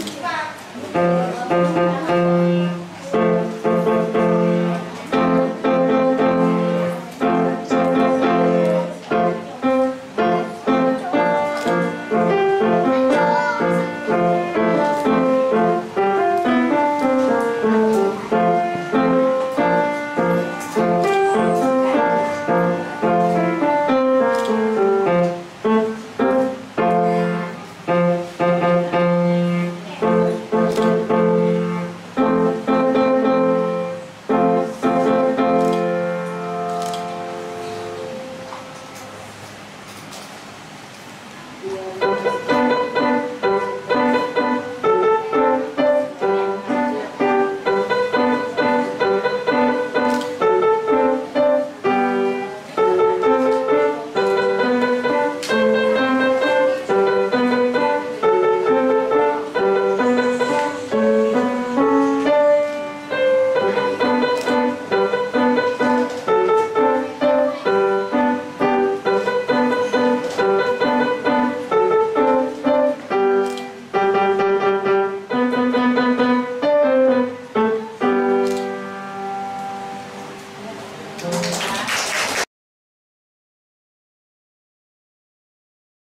吃饭。